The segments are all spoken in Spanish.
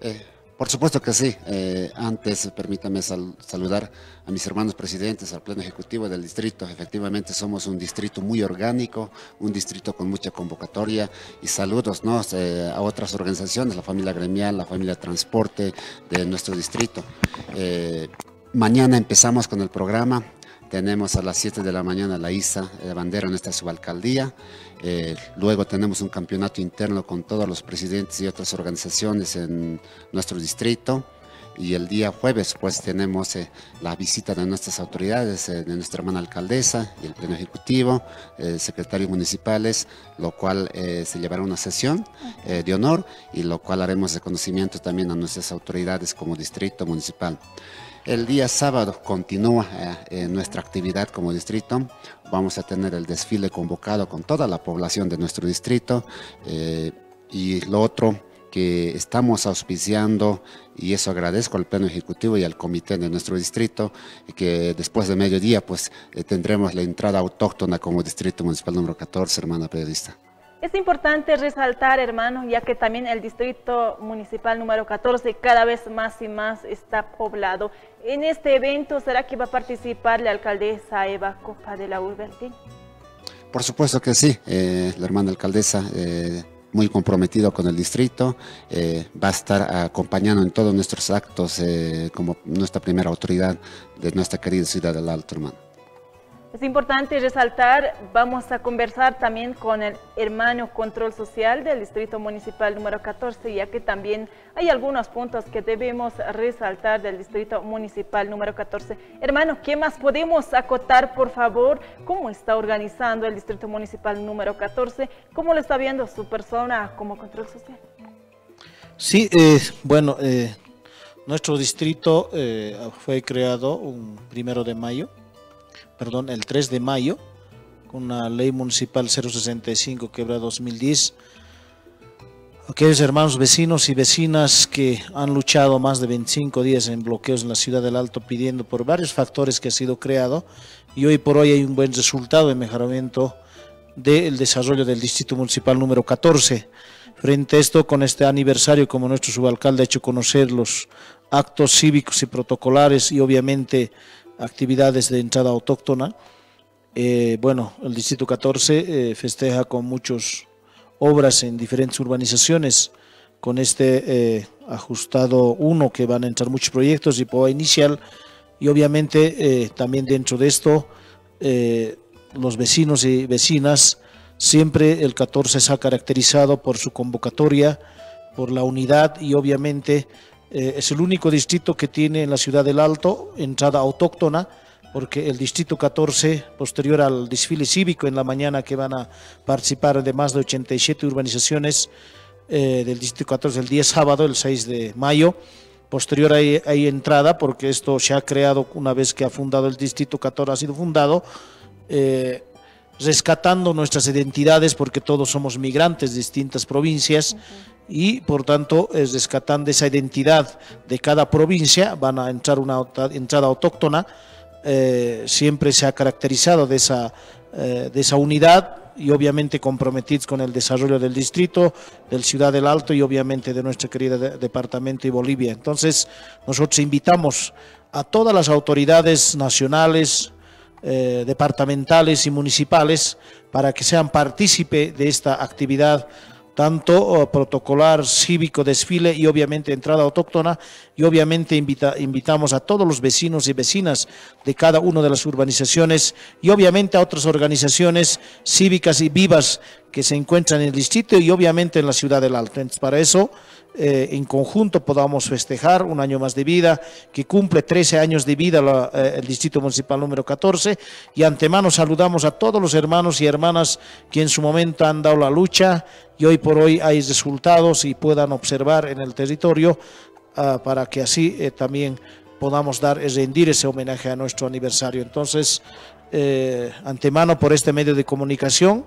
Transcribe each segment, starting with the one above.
Eh, por supuesto que sí. Eh, antes, permítame saludar a mis hermanos presidentes, al Pleno Ejecutivo del Distrito. Efectivamente, somos un distrito muy orgánico, un distrito con mucha convocatoria y saludos ¿no? Eh, a otras organizaciones, la familia gremial, la familia transporte de nuestro distrito. mañana empezamos con el programa tenemos a las 7 de la mañana la ISA de bandera en esta subalcaldía. Eh, luego tenemos un campeonato interno con todos los presidentes y otras organizaciones en nuestro distrito. Y el día jueves pues tenemos eh, la visita de nuestras autoridades, eh, de nuestra hermana alcaldesa y el pleno ejecutivo, secretarios municipales, lo cual se llevará una sesión de honor y lo cual haremos reconocimiento también a nuestras autoridades como distrito municipal. El día sábado continúa eh, nuestra actividad como distrito. Vamos a tener el desfile convocado con toda la población de nuestro distrito. Eh, y lo otro que estamos auspiciando, y eso agradezco al pleno ejecutivo y al comité de nuestro distrito, que después de mediodía pues eh, tendremos la entrada autóctona como distrito municipal número 14, hermana periodista. Es importante resaltar, hermanos, ya que también el distrito municipal número 14 cada vez más y más está poblado. En este evento, ¿será que va a participar la alcaldesa Eva Copa de la Urbertín? Por supuesto que sí, eh, la hermana alcaldesa eh, muy comprometido con el distrito, eh, va a estar acompañando en todos nuestros actos como nuestra primera autoridad de nuestra querida ciudad del Alto, hermano. Es importante resaltar, vamos a conversar también con el hermano control social del Distrito Municipal número 14, ya que también hay algunos puntos que debemos resaltar del Distrito Municipal número 14. Hermano, ¿qué más podemos acotar, por favor? ¿Cómo está organizando el Distrito Municipal número 14? ¿Cómo lo está viendo su persona como control social? Sí, bueno, eh, nuestro distrito eh, fue creado un primero de mayo perdón, el 3 de mayo, con la ley municipal 065 quebra 2010. Aquellos hermanos vecinos y vecinas que han luchado más de 25 días en bloqueos en la ciudad del Alto pidiendo por varios factores que ha sido creado y hoy por hoy hay un buen resultado de mejoramiento del desarrollo del distrito municipal número 14. Frente a esto, con este aniversario, como nuestro subalcalde ha hecho conocer los actos cívicos y protocolares y obviamente actividades de entrada autóctona. Eh, bueno, el Distrito 14 eh, festeja con muchas obras en diferentes urbanizaciones, con este eh, ajustado 1 que van a entrar muchos proyectos y POA inicial, y obviamente también dentro de esto los vecinos y vecinas, siempre el 14 se ha caracterizado por su convocatoria, por la unidad y obviamente eh, es el único distrito que tiene en la ciudad del Alto entrada autóctona, porque el distrito 14, posterior al desfile cívico en la mañana que van a participar de más de 87 urbanizaciones eh, del distrito 14 el día sábado, el 6 de mayo, posterior hay, hay, entrada, porque esto se ha creado una vez que ha fundado el distrito 14, ha sido fundado, eh, rescatando nuestras identidades, porque todos somos migrantes de distintas provincias, y por tanto es rescatando esa identidad de cada provincia, van a entrar una entrada autóctona, eh, siempre se ha caracterizado de esa, eh, de esa unidad y obviamente comprometidos con el desarrollo del distrito, del Ciudad del Alto y obviamente de nuestro querido departamento y Bolivia. Entonces nosotros invitamos a todas las autoridades nacionales, eh, departamentales y municipales para que sean partícipe de esta actividad tanto protocolar, cívico, desfile y obviamente entrada autóctona y obviamente invitamos a todos los vecinos y vecinas de cada una de las urbanizaciones y obviamente a otras organizaciones cívicas y vivas que se encuentran en el distrito y obviamente en la ciudad del Alto. Para eso eh, en conjunto podamos festejar un año más de vida, que cumple 13 años de vida eh, el Distrito Municipal número 14 y antemano saludamos a todos los hermanos y hermanas que en su momento han dado la lucha y hoy por hoy hay resultados y puedan observar en el territorio ah, para que así eh, también podamos dar rendir ese homenaje a nuestro aniversario. Entonces, antemano por este medio de comunicación,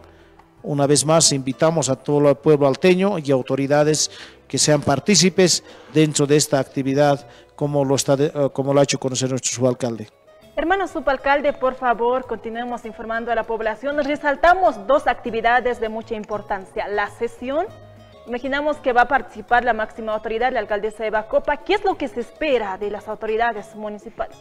una vez más invitamos a todo el pueblo alteño y autoridades que sean partícipes dentro de esta actividad como lo, está eh, como lo ha hecho conocer nuestro subalcalde. Hermano subalcalde, por favor, continuemos informando a la población. Resaltamos dos actividades de mucha importancia, la sesión imaginamos que va a participar la máxima autoridad, la alcaldesa Eva Copa. ¿Qué es lo que se espera de las autoridades municipales?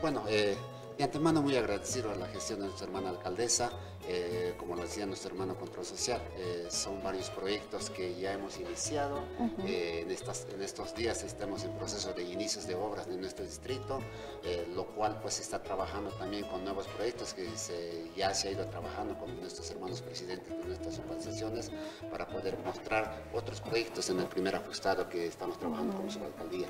Bueno, eh, de antemano muy agradecido a la gestión de nuestra hermana alcaldesa, eh, como lo decía nuestro hermano Control Social, eh, son varios proyectos que ya hemos iniciado, eh, en, estas, en estos días estamos en proceso de inicios de obras en nuestro distrito, lo cual pues está trabajando también con nuevos proyectos que ya se ha ido trabajando con nuestros hermanos presidentes de nuestras organizaciones para poder mostrar otros proyectos en el primer ajustado que estamos trabajando con nuestra alcaldía.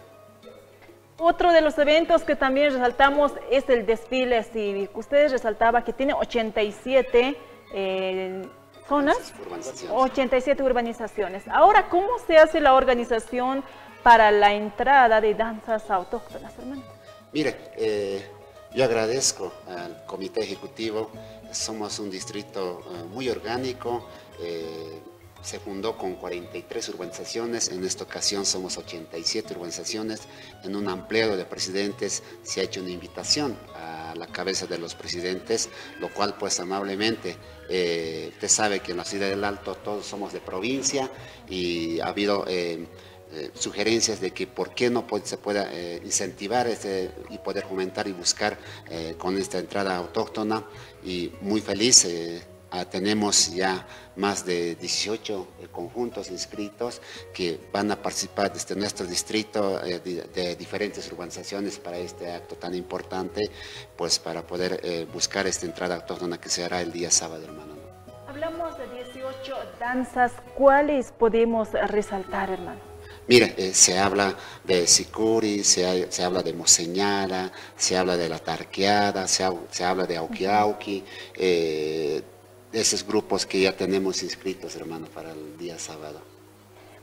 Otro de los eventos que también resaltamos es el desfile cívico. Ustedes resaltaba que tiene 87 eh, zonas, 87 urbanizaciones. Ahora, ¿cómo se hace la organización para la entrada de danzas autóctonas, hermano? Mire, eh, yo agradezco al comité ejecutivo, somos un distrito eh, muy orgánico, se fundó con 43 urbanizaciones, en esta ocasión somos 87 urbanizaciones, en un ampliado de presidentes se ha hecho una invitación a la cabeza de los presidentes, lo cual pues amablemente, eh, usted sabe que en la ciudad del Alto todos somos de provincia y ha habido... Eh, eh, sugerencias de que por qué no se pueda incentivar este, y poder fomentar y buscar con esta entrada autóctona. Y muy feliz Ah, tenemos ya más de 18 eh, conjuntos inscritos que van a participar desde nuestro distrito eh, de, diferentes urbanizaciones para este acto tan importante, pues para poder eh, buscar esta entrada autóctona que se hará el día sábado, hermano. Hablamos de 18 danzas, ¿cuáles podemos resaltar, hermano? Mire, se habla de sicuri, se, se, habla de moseñara, se habla de la tarqueada, se, se habla de auki auki, esos grupos que ya tenemos inscritos, hermano, para el día sábado.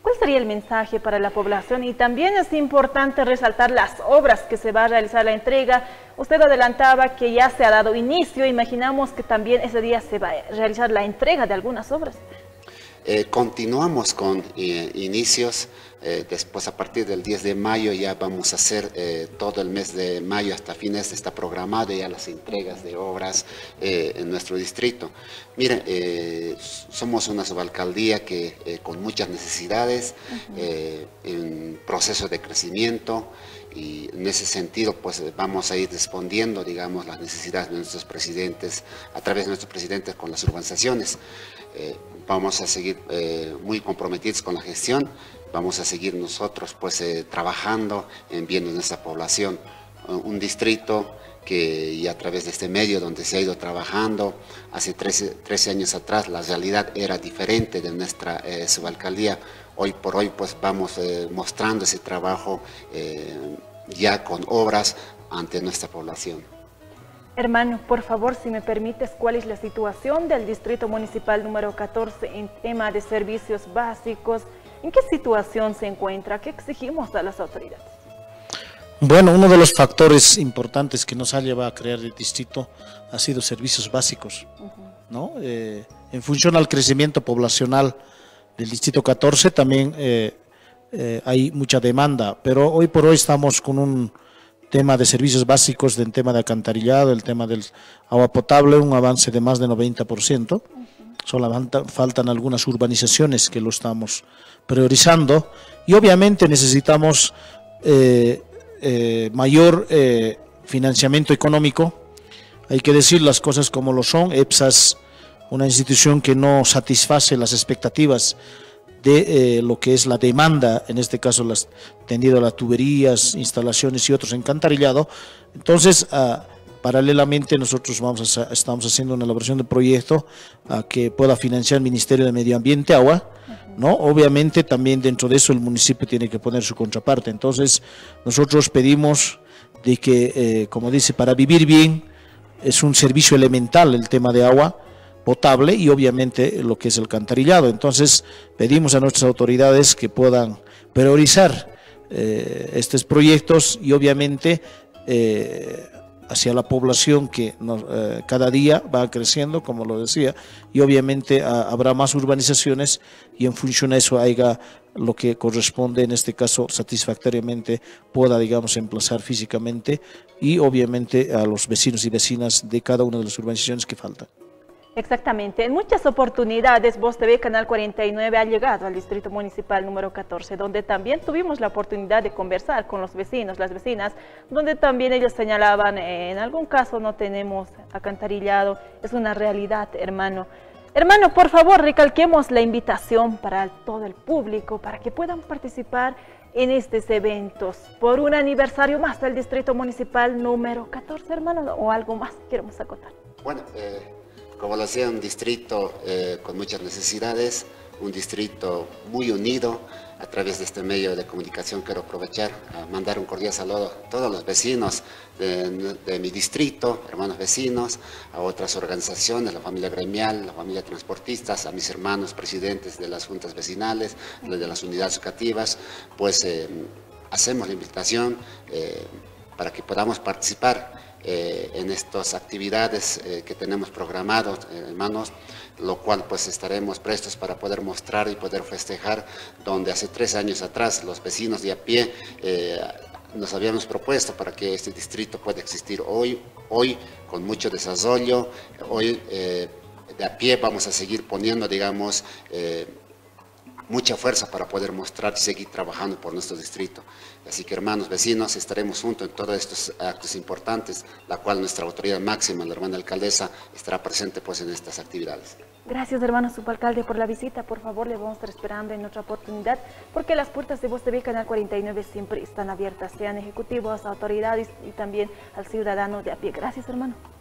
¿Cuál sería el mensaje para la población? Y también es importante resaltar las obras que se va a realizar la entrega. Usted adelantaba que ya se ha dado inicio, imaginamos que también ese día se va a realizar la entrega de algunas obras. Eh, continuamos con eh, inicios, eh, después a partir del 10 de mayo ya vamos a hacer todo el mes de mayo hasta fines, está programado ya las entregas de obras en nuestro distrito. Miren, somos una subalcaldía que con muchas necesidades, en proceso de crecimiento, y en ese sentido pues vamos a ir respondiendo digamos las necesidades de nuestros presidentes a través de nuestros presidentes con las urbanizaciones vamos a seguir eh, muy comprometidos con la gestión, vamos a seguir nosotros pues eh, trabajando en bien de nuestra población. Un distrito que y a través de este medio donde se ha ido trabajando, hace 13, 13 años atrás la realidad era diferente de nuestra eh, subalcaldía. Hoy por hoy pues vamos mostrando ese trabajo ya con obras ante nuestra población. Hermano, por favor, si me permites, ¿cuál es la situación del Distrito Municipal número 14 en tema de servicios básicos? ¿En qué situación se encuentra? ¿Qué exigimos a las autoridades? Bueno, uno de los factores importantes que nos ha llevado a crear el distrito ha sido servicios básicos, ¿no? Eh, en función al crecimiento poblacional del distrito 14 también eh, eh, hay mucha demanda, pero hoy por hoy estamos con un tema de servicios básicos, del tema de alcantarillado, el tema del agua potable, un avance de más de 90%. Solamente faltan algunas urbanizaciones que lo estamos priorizando y obviamente necesitamos eh, eh, mayor eh, financiamiento económico. Hay que decir las cosas como lo son. EPSAS, una institución que no satisface las expectativas de eh, lo que es la demanda, en este caso las tendido las tuberías, instalaciones y otros encantarillado. Entonces, ah, paralelamente nosotros vamos a, estamos haciendo una elaboración de proyecto a que pueda financiar el Ministerio de Medio Ambiente, Agua, ¿no? Obviamente también dentro de eso el municipio tiene que poner su contraparte. Entonces, nosotros pedimos de que, eh, como dice, para vivir bien es un servicio elemental el tema de agua, potable y obviamente lo que es el cantarillado. Entonces pedimos a nuestras autoridades que puedan priorizar eh, estos proyectos y obviamente eh, hacia la población que eh, cada día va creciendo, como lo decía, y obviamente habrá más urbanizaciones y en función a eso haya lo que corresponde, en este caso satisfactoriamente pueda, digamos, emplazar físicamente y obviamente a los vecinos y vecinas de cada una de las urbanizaciones que faltan. Exactamente. En muchas oportunidades Voz TV Canal 49 ha llegado al Distrito Municipal número 14, donde también tuvimos la oportunidad de conversar con los vecinos, las vecinas, donde también ellos señalaban, en algún caso no tenemos acantarillado, es una realidad, hermano. Hermano, por favor, recalquemos la invitación para todo el público, para que puedan participar en estos eventos por un aniversario más del Distrito Municipal número 14, hermano, o algo más queremos acotar. Bueno, eh como lo un distrito eh, con muchas necesidades, un distrito muy unido. A través de este medio de comunicación quiero aprovechar a mandar un cordial saludo a todos los vecinos de, mi distrito, hermanos vecinos, a otras organizaciones, la familia gremial, la familia transportistas, a mis hermanos presidentes de las juntas vecinales, de las unidades educativas, pues eh, hacemos la invitación eh, para que podamos participar eh, en estas actividades eh, que tenemos programados, eh, hermanos, lo cual pues estaremos prestos para poder mostrar y poder festejar donde hace tres años atrás los vecinos de a pie nos habíamos propuesto para que este distrito pueda existir. Hoy, hoy con mucho desarrollo, hoy de a pie vamos a seguir poniendo, digamos, mucha fuerza para poder mostrar y seguir trabajando por nuestro distrito. Así que hermanos, vecinos, estaremos juntos en todos estos actos importantes, la cual nuestra autoridad máxima, la hermana alcaldesa, estará presente pues en estas actividades. Gracias hermano subalcalde por la visita, por favor le vamos a estar esperando en otra oportunidad, porque las puertas de Voz TV Canal 49 siempre están abiertas, sean ejecutivos, autoridades y también al ciudadano de a pie. Gracias hermano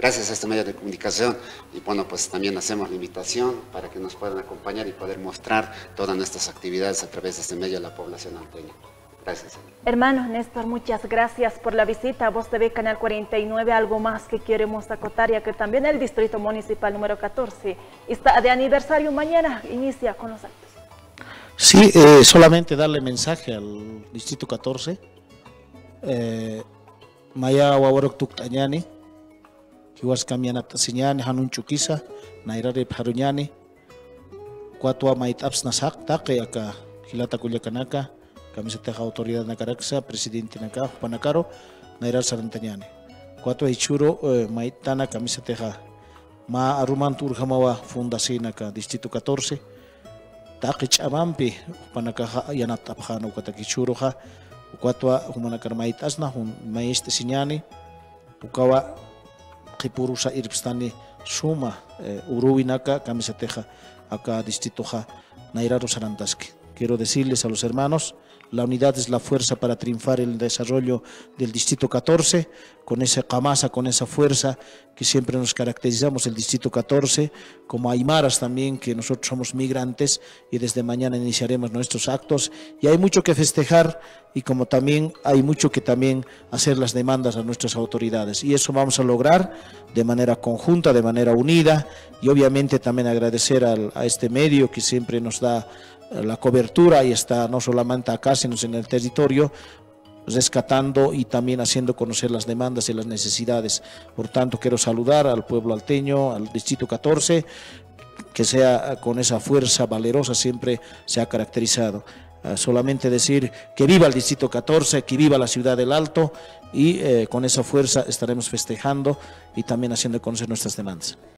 gracias a este medio de comunicación y bueno, pues también hacemos la invitación para que nos puedan acompañar y poder mostrar todas nuestras actividades a través de este medio a la población alteña. Gracias. Hermano Néstor, muchas gracias por la visita a Voz TV Canal 49. Algo más que queremos acotar, ya que también el Distrito Municipal número 14 está de aniversario. Mañana inicia con los actos. Sí, eh, solamente darle mensaje al Distrito 14. Eh, Maya Wawarok Tuktañani hiwas kamiana tersinyani hanun cukisa naira nairare harunyani kuatwa maitaps nasak kaya aka hilata kullakanaka camiseta autoridad presiden presidente naka hupanakaro nairar sarantanyani kuatwa eh, tana kami setiap ma aruman arumantu urjamawa fundasinaka distrito 14 take ch'amampi hupanakaja yanatapjana ukatakichuroja humana humanakar maitasna hun maiste siñani pukawa suma eh, camiseteja acá. Quiero decirles a los hermanos La unidad es la fuerza para triunfar el desarrollo del Distrito 14, con esa camasa, con esa fuerza que siempre nos caracterizamos el Distrito 14, como Aymaras también, que nosotros somos migrantes y desde mañana iniciaremos nuestros actos. Y hay mucho que festejar y como también hay mucho que también hacer las demandas a nuestras autoridades. Y eso vamos a lograr de manera conjunta, de manera unida y obviamente también agradecer a este medio que siempre nos da la cobertura y está no solamente acá, sino en el territorio, rescatando y también haciendo conocer las demandas y las necesidades. Por tanto, quiero saludar al pueblo alteño, al distrito 14, que sea con esa fuerza valerosa siempre se ha caracterizado. Solamente decir que viva el distrito 14, que viva la ciudad del Alto y eh, con esa fuerza estaremos festejando y también haciendo conocer nuestras demandas.